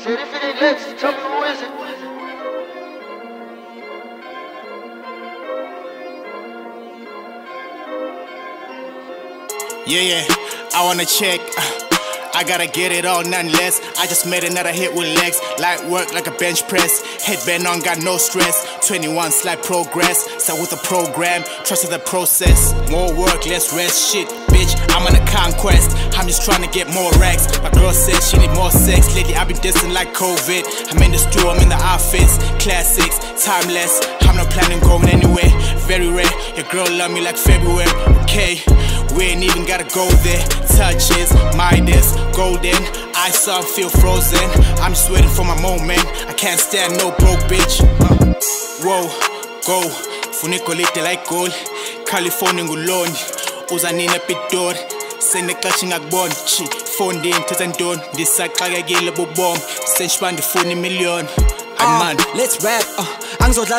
Serifini Lex, tell me who is it? Yeah, yeah, I wanna check. Uh, I gotta get it all, none less. I just made another hit with legs. Light work like a bench press. Head Headband on, got no stress. 21 slight progress. Start with the program, trust in the process. More work, less rest. Shit, bitch, I'm on a conquest. I'm just trying to get more racks. My girl says she need more sex. Lately, I've been distant like COVID. I'm in the studio, I'm in the office. Classics, timeless. I'm not planning going anywhere. Very rare. Your girl love me like February. Okay. We ain't even gotta go there. Touches, Midas, golden. I saw feel frozen. I'm just waiting for my moment. I can't stand no broke bitch. Whoa, go. Funiko lite like gold. California nguloni. Uzanina pitor. senexesha ingakuboni chi fondini thetha ntoni ndisaxakekile bubom sentshiba ndifuna imiliyoni Uh, let's rap. Uh,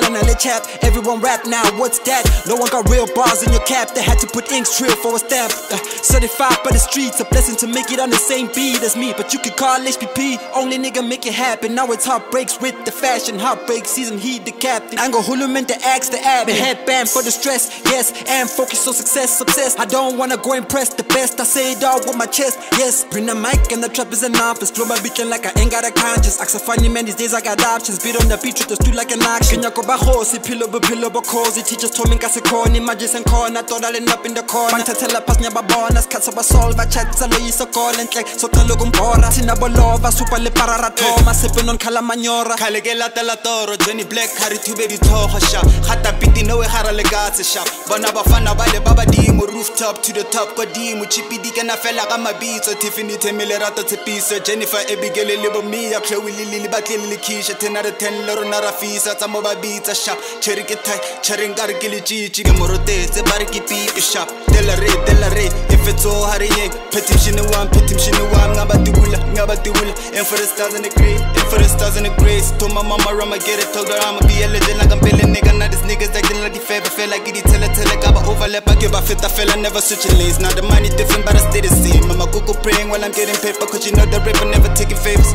nale chap. Everyone rap now. What's that? No one got real bars in your cap. They had to put ink trill for a stamp. Uh, certified by the streets. A blessing to make it on the same beat as me. But you could call HBP. Only nigga make it happen. Now it's heartbreaks with the fashion. Heartbreak season. He the captain. Ango Huluman the axe the admin. Headband for the stress. Yes, and focus on success. Obsessed. I don't wanna go impress the best. I say it all with my chest. Yes, bring the mic and the trap is an office. Flow my bitch like I ain't got a conscience. Ask a funny man these days I got options. Beat on the beat with the stool like an action. Kenya ko bahosi philo bophelo bokhosi. Teachers told me nka sekhona imanje sengikhona tola end up in the corner. Bangithathela phasi ngiyababona sikhathi sobasolva chat saloyisa gole enhle soqala ukumbora. Thina bolova super le pararathoma sipping on calamanyora. khale ke latela toro johnny black ga re thube ditlhogo sha gata piti no we gara le katse sha bona bafana ba le ba badimo rooftop to the top kodimo chipidi ke na fela ka mabitso tiffany themele rata tshepiso jennifer ebigele le bomia chloe lili le batlile le kisha 10 out of 10 le rona ra fisa tsa mo ba bitsa sharp cherry ke thai cherry nkare ke le chichi ke morotetse ba re ke pipi sharp dela re dela re if it's all hare yeng phethe mshini wami phethe mshini wami ngabadubula ngabadubula and for the stars and the gray and for the stars and the grace told my mama I'ma get it told her I'ma be a legend like I'm Billy nigga now these niggas acting like the favor feel like it tell it tell like I overlap I give a fit I feel I never switch lanes. Now the money different but I stay the same. Mama Google praying while I'm getting paper cause you know the rapper never taking favors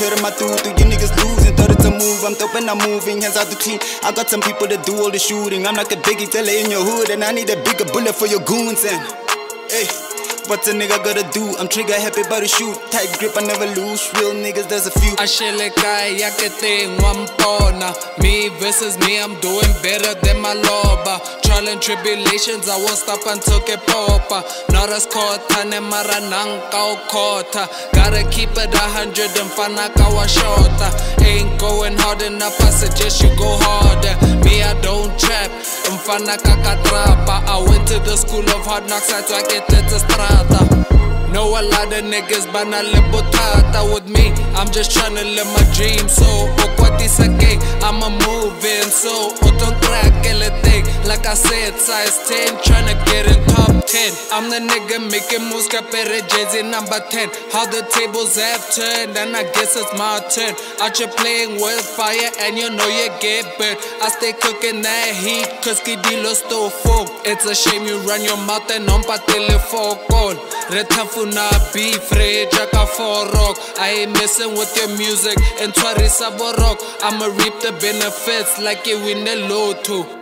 The turn my through through. You niggas losing it's a move. I'm and I'm moving. Hands out to clean I got some people that do all the shooting. I'm like a biggie teller in your hood and I need a bigger bullet for your goons and hey What's a nigga gotta do? I'm trigger happy but to shoot. Tight grip, I never lose. Real niggas, there's a few. Ashele kaya ke ting wampona Me versus me, I'm doing better than my loba. Trial and tribulations, I won't stop until ke popa Not as kota, ne mara nanka o kota Gotta keep it a hundred and fana kawa shota Ain't going hard enough, I suggest you go harder. Me, I don't trap, mfana kakatrapa I went to the school of hard knocks, I try get it to strata. Know a lot of niggas bana libotata with me I'm just tryna live my dream So ukwatisa gay I'm a moving So don't crack thing Like I said size 10 Tryna get in top 10 I'm the nigga making moves Capere Jay-Z number 10 How the tables have turned And I guess it's my turn. Out here playing with fire And you know you get burnt I stay cooking that heat Cause kidilo still full It's a shame you run your mouth And on patele for call. Retafuna beef Jaka for rock. I ain't with your music. And twarisa borok I'ma reap the benefits Like you win the lotto